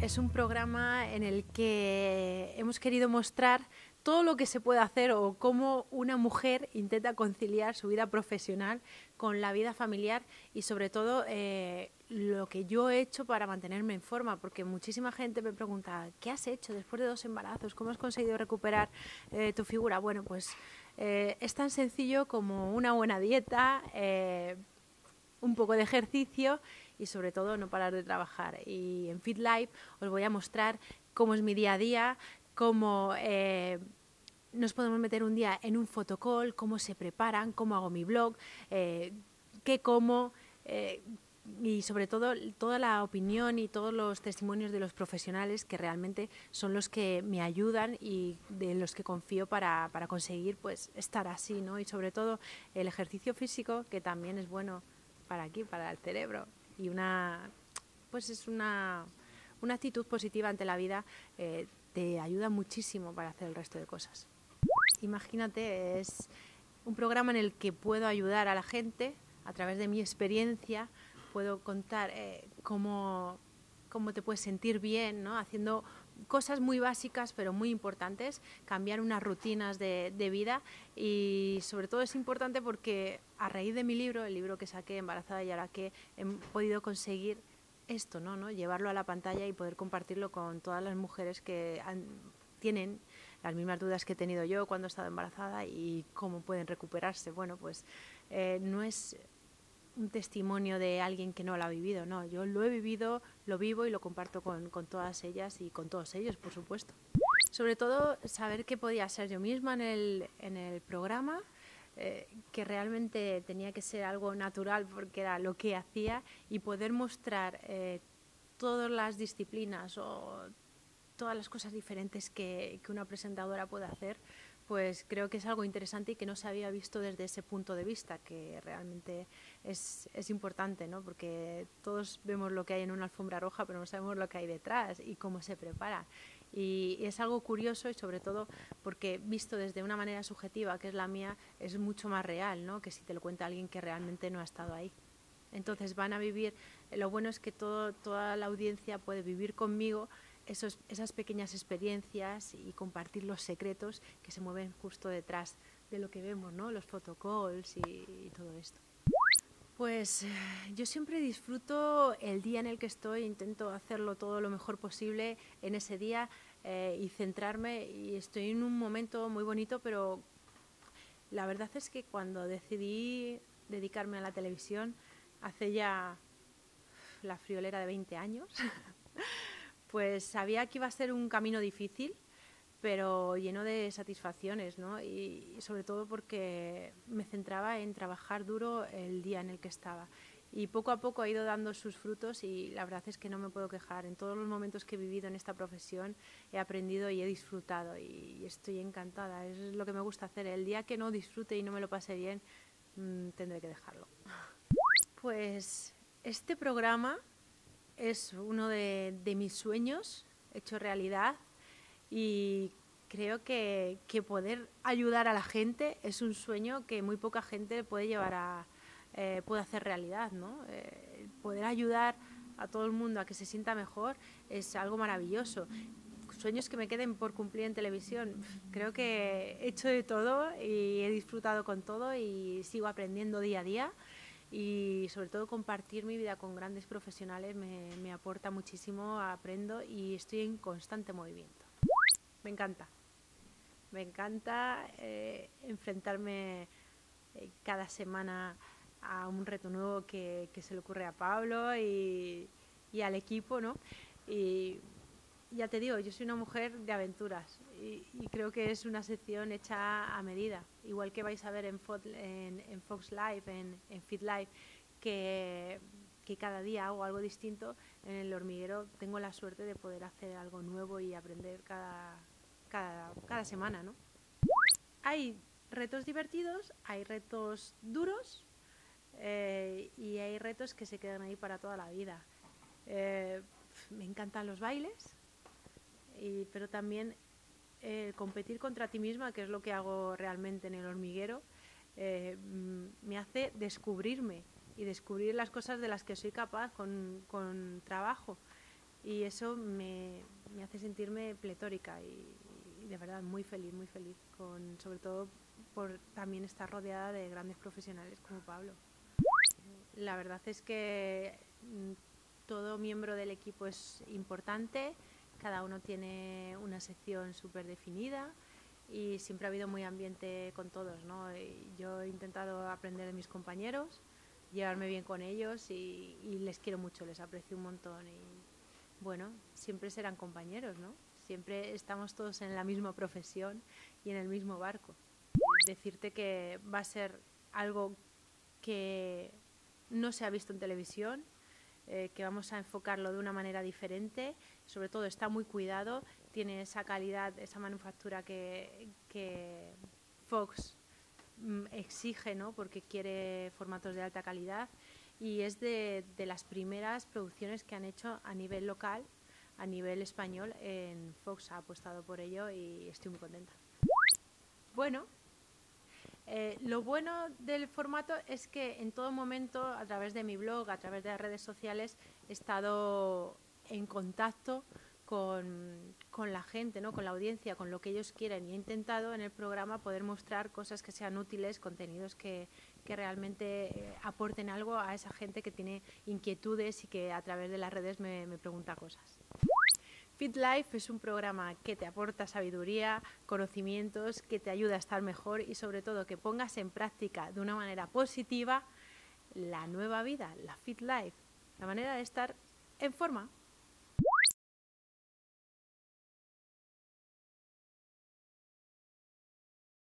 Es un programa en el que hemos querido mostrar todo lo que se puede hacer o cómo una mujer intenta conciliar su vida profesional con la vida familiar y sobre todo eh, lo que yo he hecho para mantenerme en forma, porque muchísima gente me pregunta, ¿qué has hecho después de dos embarazos? ¿Cómo has conseguido recuperar eh, tu figura? Bueno, pues eh, es tan sencillo como una buena dieta, un poco de ejercicio y sobre todo no parar de trabajar. Y en Fit Life os voy a mostrar cómo es mi día a día, cómo eh, nos podemos meter un día en un fotocall, cómo se preparan, cómo hago mi blog, eh, qué como. Eh, y sobre todo toda la opinión y todos los testimonios de los profesionales que realmente son los que me ayudan y de los que confío para, para conseguir pues estar así, ¿no? Y sobre todo el ejercicio físico que también es bueno para aquí, para el cerebro y una pues es una, una actitud positiva ante la vida eh, te ayuda muchísimo para hacer el resto de cosas. Imagínate, es un programa en el que puedo ayudar a la gente a través de mi experiencia, puedo contar eh, cómo, cómo, te puedes sentir bien, ¿no? haciendo cosas muy básicas pero muy importantes, cambiar unas rutinas de, vida y sobre todo es importante porque a raíz de mi libro, el libro que saqué, Embarazada y ahora que he podido conseguir esto, ¿no? ¿no? llevarlo a la pantalla y poder compartirlo con todas las mujeres que tienen las mismas dudas que he tenido yo cuando he estado embarazada y cómo pueden recuperarse. Bueno, pues eh, no es un testimonio de alguien que no lo ha vivido, no, yo lo he vivido, lo vivo y lo comparto con, con todas ellas y con todos ellos, por supuesto. Sobre todo saber que podía ser yo misma en el, en el programa, eh, que realmente tenía que ser algo natural porque era lo que hacía y poder mostrar eh, todas las disciplinas o todas las cosas diferentes que, que, una presentadora puede hacer, pues creo que es algo interesante y que no se había visto desde ese punto de vista, que realmente es, es importante, ¿no? porque todos vemos lo que hay en una alfombra roja, pero no sabemos lo que hay detrás y cómo se prepara. Y, es algo curioso y sobre todo porque visto desde una manera subjetiva, que es la mía, es mucho más real ¿no? que si te lo cuenta alguien que realmente no ha estado ahí. Entonces van a vivir, lo bueno es que todo, toda la audiencia puede vivir conmigo esas pequeñas experiencias y compartir los secretos que se mueven justo detrás de lo que vemos, ¿no? los photocalls y, todo esto. Pues yo siempre disfruto el día en el que estoy, intento hacerlo todo lo mejor posible en ese día eh, y centrarme y estoy en un momento muy bonito, pero la verdad es que cuando decidí dedicarme a la televisión hace ya la friolera de 20 años, pues sabía que iba a ser un camino difícil, pero lleno de satisfacciones, ¿no? Y, sobre todo porque me centraba en trabajar duro el día en el que estaba. Y poco a poco ha ido dando sus frutos y la verdad es que no me puedo quejar. En todos los momentos que he vivido en esta profesión he aprendido y he disfrutado y estoy encantada. Es lo que me gusta hacer. El día que no disfrute y no me lo pase bien, mmm, tendré que dejarlo. Pues este programa es uno de, mis sueños hecho realidad y creo que, que, poder ayudar a la gente es un sueño que muy poca gente puede llevar a eh, puede hacer realidad, ¿no? Eh, poder ayudar a todo el mundo a que se sienta mejor es algo maravilloso. Sueños que me queden por cumplir en televisión. Creo que he hecho de todo y he disfrutado con todo y sigo aprendiendo día a día y sobre todo compartir mi vida con grandes profesionales me, me aporta muchísimo, aprendo y estoy en constante movimiento me encanta. Me encanta eh, enfrentarme eh, cada semana a un reto nuevo que, que, se le ocurre a Pablo y, y al equipo, ¿no? Ya te digo, yo soy una mujer de aventuras y, creo que es una sección hecha a medida, igual que vais a ver en, Fox, en, en Fox Live, en, en Fit Live, que, cada día hago algo distinto, en el hormiguero tengo la suerte de poder hacer algo nuevo y aprender cada, cada, cada semana, ¿no? Hay retos divertidos, hay retos duros eh, y hay retos que se quedan ahí para toda la vida. Eh, me encantan los bailes, y, pero también eh, competir contra ti misma, que es lo que hago realmente en el hormiguero, eh, me hace descubrirme y descubrir las cosas de las que soy capaz con, con trabajo Y eso me, me hace sentirme pletórica y, y, de verdad muy feliz, muy feliz, con, sobre todo por también estar rodeada de grandes profesionales como Pablo. La verdad es que mm, todo miembro del equipo es importante, cada uno tiene una sección súper definida y siempre ha habido muy ambiente con todos. ¿no? Yo he intentado aprender de mis compañeros, llevarme bien con ellos y, les quiero mucho, les aprecio un montón. Y bueno, siempre serán compañeros, ¿no? Siempre estamos todos en la misma profesión y en el mismo barco. Decirte que va a ser algo que no se ha visto en televisión, eh, que vamos a enfocarlo de una manera diferente, sobre todo está muy cuidado, tiene esa calidad, esa manufactura que, que Fox mm, exige, ¿no? porque quiere formatos de alta calidad y es de, de, las primeras producciones que han hecho a nivel local, a nivel español, en Fox ha apostado por ello y estoy muy contenta. Bueno, eh, lo bueno del formato es que en todo momento, a través de mi blog, a través de las redes sociales, he estado en contacto con, con, la gente, ¿no? con la audiencia, con lo que ellos quieren. Y he intentado en el programa poder mostrar cosas que sean útiles, contenidos que, que realmente eh, aporten algo a esa gente que tiene inquietudes y que a través de las redes me, me pregunta cosas. Fit Life es un programa que te aporta sabiduría, conocimientos, que te ayuda a estar mejor y sobre todo que pongas en práctica de una manera positiva la nueva vida, la Fit Life, la manera de estar en forma.